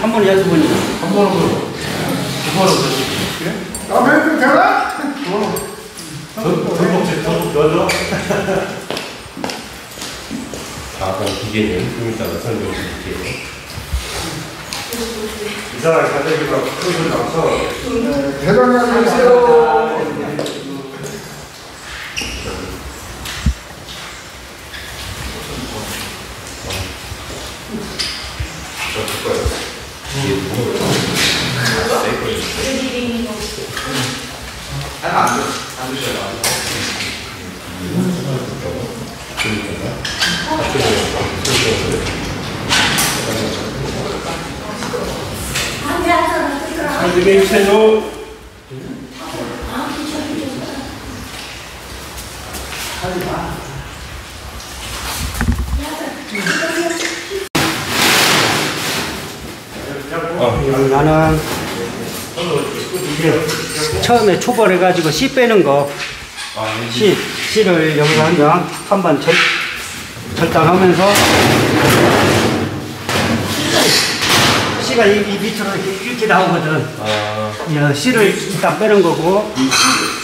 한 번에 여섯 번이나. 한 번으로 두 번으로 그래? 남의 좀 되나? 돌복제 돌복 넣어줘 방학한 기계는 좀 이따가 설명해 드릴게요 이사람 가족이랑 큰소리 나서 대단히 하세요. 준비해 주세요 음, 나는 처음에 초벌해가지고 씨 빼는 거, 씨, 씨를 여기서 하면 한번 절, 절단하면서 씨가 이, 이 밑으로 이렇게, 이렇게 나오거든. 아이 씨를 일단 빼는 거고,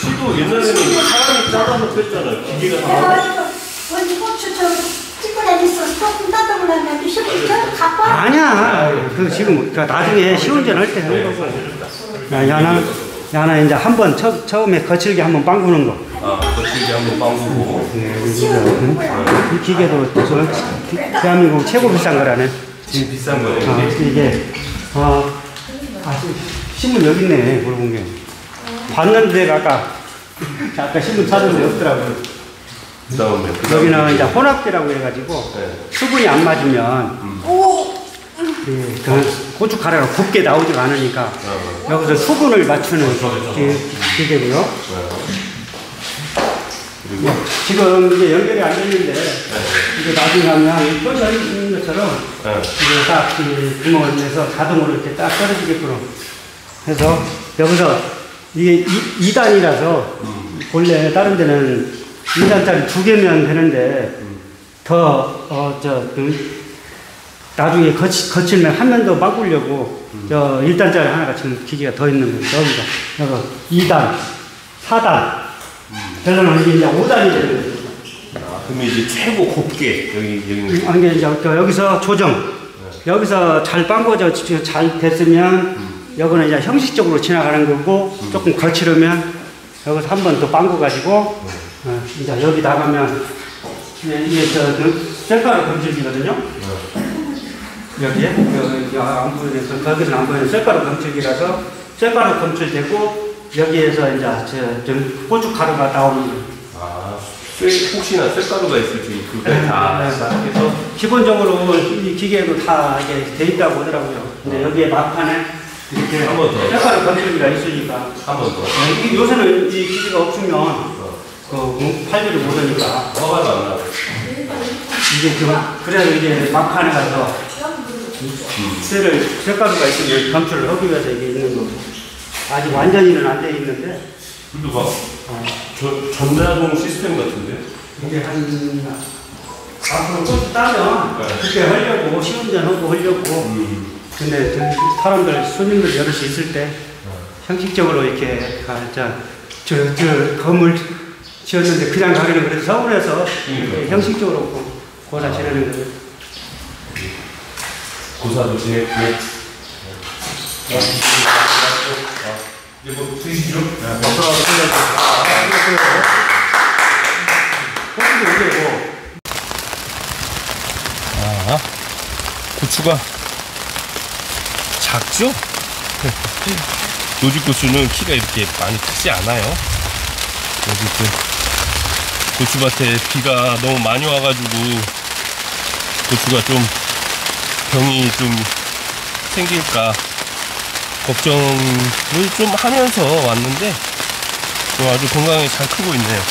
시도 예전에는 사람이 짜다서 뺐잖아요 기계가 다 언니 고추 좀 찍고 다녔어. 저 가봐. 아니야. 그 지금 그 나중에 시운전 할 때 하는 거고. 야, 야는 야는 이제 한 번 처, 처음에 거칠게 한번 빵구는 거. 아, 거칠게 한번 빵구고 이 기계도 저 기- 대한민국 최고 비싼 거라네. 지금 비싼 거예요 아, 이게? 어, 아, 신문 여기 있네. 물어본 게. 봤는데 아까 아까 신문 찾았는데 없더라고요. 그 다음에 그 여기는 이제 혼합제라고 해가지고 네. 수분이 안 맞으면 예, 그 고춧가루가 곱게 나오지가 않으니까 어. 여기서 수분을 맞추는 기- 기계고요. 그리고 지금 이게 연결이 안 됐는데 이게 나중에 하면 뼈가 있는 것처럼 네. 이게 딱이 구멍을 내서 자동으로 이렇게 딱 떨어지게끔 해서 여기서 이게 2, 단이라서 원래 다른 데는 2단짜리 두 개면 되는데 더, 어, 저, 그, 나중에 거치, 거칠면 한 면 더 바꾸려고 저 1단짜리 하나가 지금 기계가 더 있는 거예요. 여기가. 여기 2단, 4단. 그러면 이게 이제 5단이 되는 거예요. 아, 그러면 이제 최고 곱게 여기 여기 아니, 이제 저 여기서 조정. 여기서 잘 빵거져 잘 됐으면 여기는 이제 형식적으로 지나가는 거고 조금 거칠으면 여기서 한 번 더 빵거 가지고 어, 이제 여기 나가면 이게, 이게 저 그, 셀카로 검출기거든요. 여기에 여기 안 보이는 그, 거기서는 안 보이는 셀카로 검출기라서 셀카로 검출되고 여기에서 이제 저, 저 고춧 가루가 나오는 거예요. 아, 쇠, 혹시나 쇳가루가 있을지 그걸 다 네, 네. 해서 기본적으로 이 기계도 다 이게 돼 있다고 하더라고요. 근데 여기에 막판에 이렇게 한번 더. 셀카로 건드리기가 있으니까 한 번 더. 네, 이게 요새는 이 기계가 없으면 그 팔지를 못하니까 안 나고. 이게 좀 그래서 이제 막판에 가서 쇠를 셀가루가 있으면 검출을 하기 위해서 이게 있는 거고 아직 완전히는 안 돼 있는데 근데 막 저, 전자동 시스템 같은데? 이게 한 앞으로 좀 따면 네. 그렇게 하려고 시운전 하고 하려고 근데 저 사람들 손님들 여럿이 있을 때 형식적으로 이렇게 가자 저, 저 건물 지었는데 그냥 가기는 그래서 서울에서 그러니까요. 형식적으로 고- 고사 지내는 거예요. 고사도 지냈고. 네. 이제 뭐 드시죠? 네. 아, 고추가 작죠? 노지고추는 키가 이렇게 많이 크지 않아요. 어쨌든 고추밭에 비가 너무 많이 와가지고 고추가 좀 병이 좀 생길까 걱정을 좀 하면서 왔는데 좀 아주 건강하게 잘 크고 있네요.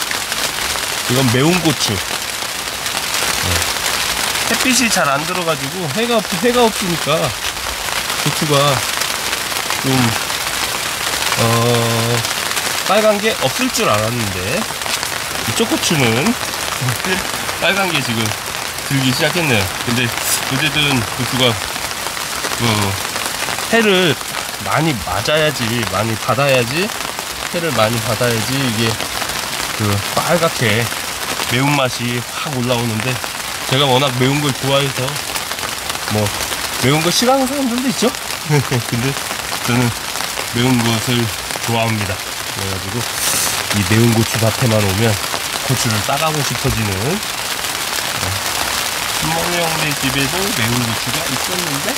이건 매운 고추. 네. 햇빛이 잘 안 들어가지고 해가 없, 해가 없으니까 고추가 좀 어, 빨간 게 없을 줄 알았는데 이쪽 고추는 빨간 게 지금 들기 시작했네요. 근데 어쨌든 고추가 그 해를 많이 맞아야지 많이 받아야지 해를 많이 받아야지 이게 그 빨갛게 매운맛이 확 올라오는데 제가 워낙 매운 걸 좋아해서 뭐 매운 거 싫어하는 사람들도 있죠 근데 저는 매운 것을 좋아합니다 그래가지고 이 매운 고추 밭에만 오면 고추를 따가고 싶어지는 신몽이 형네 집에도 매운 고추가 있었는데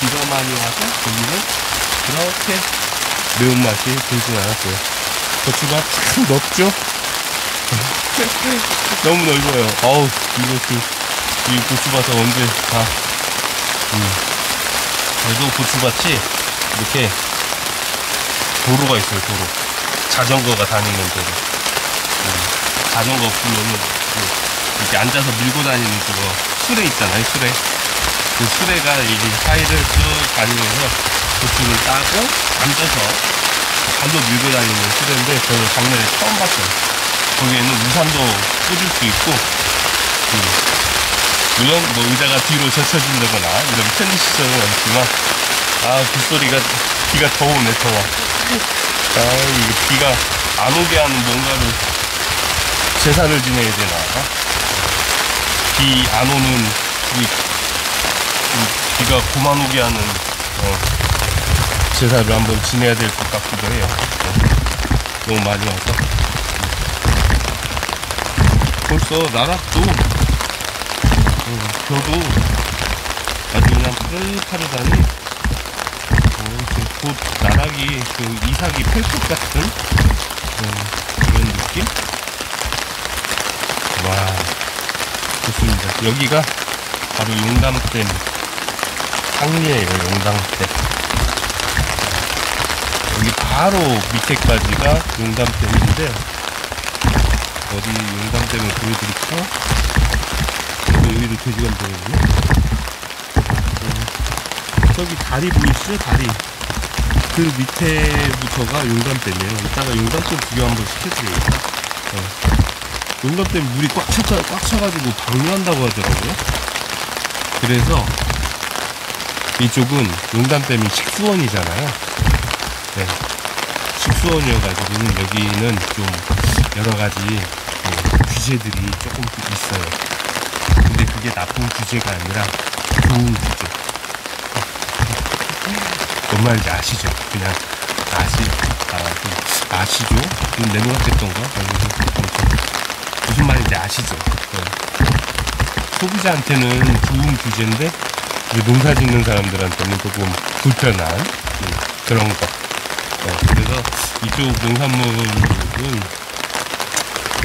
비가 많이 와서 거기는 그렇게 매운맛이 들진 않았어요. 고추가 참 넓죠? 너무 넓어요. 어우 이것도 이 고추밭을 언제 다 음. 그래도 고추밭이 이렇게 도로가 있어요 도로 자전거가 다니는 도로 음. 자전거 없으면은 그 이렇게 앉아서 밀고 다니는 그거 수레 있잖아요 수레 그 수레가 이 사이를 쭉 다니면서 고추를 따고 앉아서 발로 밀고 다니는 수레인데 저는 작년에 처음 봤어요 거기에는 우산도 꽂을 수 있고 음, 물론 뭐 의자가 뒤로 젖혀진다거나 이런 편의 시설은 없지만 아 빗소리가 비가 더 오네 더워 아 이게 비가 안 오게 하는 뭔가를 제사를 지내야 되나? 비 안 오는 이, 이 비가 그만 오게 하는 어, 제사를 한번 지내야 될 것 같기도 해요. 어, 너무 많이 와서. 벌써 나락도 어, 벼도 아주 그냥 파릇파릇하니 어, 이제 곧 나락이 그 이삭이 펼것 같은 어, 그런 느낌? 와 좋습니다. 여기가 바로 용담댐 상류예요 용담댐 여기 바로 밑에까지가 용담댐인데 어디 용담댐을 보여드릴까? 여기도 돼지감댐이군요 음, 저기 다리 보이시죠? 다리. 그 밑에부터가 용담댐이에요. 이따가 용담댐 구경 한번 시켜드리겠다. 어. 용담댐 물이 꽉, 차, 꽉 차가지고 방류한다고 하더라고요. 그래서 이쪽은 용담댐이 식수원이잖아요. 네. 식수원이어가지고 여기는 좀 여러가지 그 규제들이 조금 있어요. 근데 그게 나쁜 규제가 아니라 좋은 규제 뭔 말인지 아시죠? 그냥 아시, 아, 좀 아시죠? 좀 내놓았겠던가? 무슨 말인지 아시죠? 네. 소비자한테는 좋은 규제인데 농사 짓는 사람들한테는 조금 불편한 음, 그런 거. 어, 그래서 이쪽 농산물은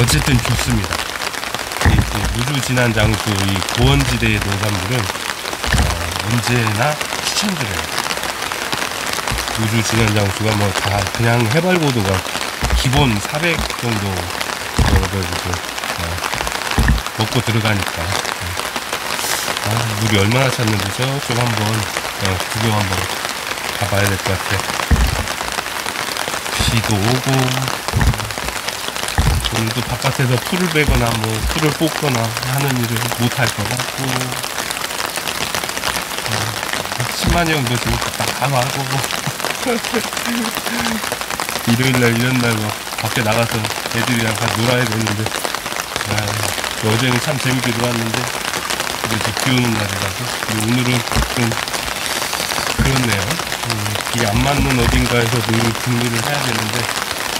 어쨌든 좋습니다. 우주 진한 장수 이 고원지대의 농산물은 어, 언제나 추천드려요. 우주 진한 장수가 뭐 다 그냥 해발고도가 기본 400 정도 먹어가지고 어, 먹고 들어가니까 어. 아, 물이 얼마나 찼는지 저쪽 한번 어, 구경 한번 가봐야 될 것 같아. 비도 오고 오늘도 바깥에서 풀을 베거나 뭐 풀을 뽑거나 하는 일을 못할 것 같고 어, 심한이 형도 지금 딱 와보고 일요일날 이런 날뭐 밖에 나가서 애들이랑 같이 놀아야 되는데. 아, 어제는 참 재밌게 놀았는데 그래도 비 오는 날이라서. 오늘은 좀 그렇네요. 음, 비안 맞는 어딘가에서 놀 준비를 해야 되는데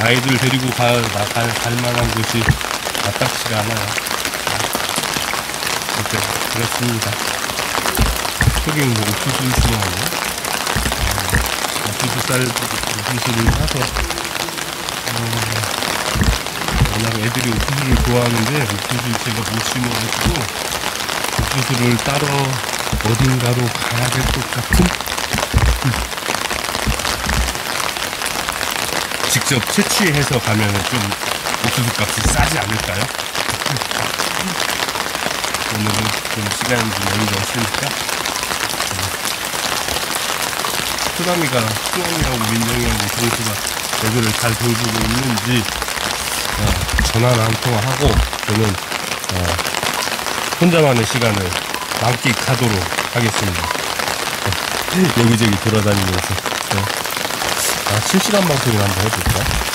아이들 데리고 가, 나, 갈, 갈 만한 곳이 마땅치가 않아요. 진짜 그렇습니다. 저기 뭐 옥수수 심어하 쌀 옥수수를 사서 어, 워낙 애들이 옥수수를 좋아하는데 옥수수 제가 못 심어가지고 옥수수를 따러 어딘가로 가야 될 것 같은 직접 채취해서 가면 좀 옥수수 값이 싸지 않을까요? 오늘은 좀 시간이 좀 여유가 없으니까 수남이가 수원이하고 민정이하고 정수가 애들을 잘 돌보고 있는지 어, 전화를 한 통화하고 저는 어, 혼자만의 시간을 만끽하도록 하겠습니다. 네, 여기저기 돌아다니면서 네. 아, 실시간 방송을 한번 해볼까?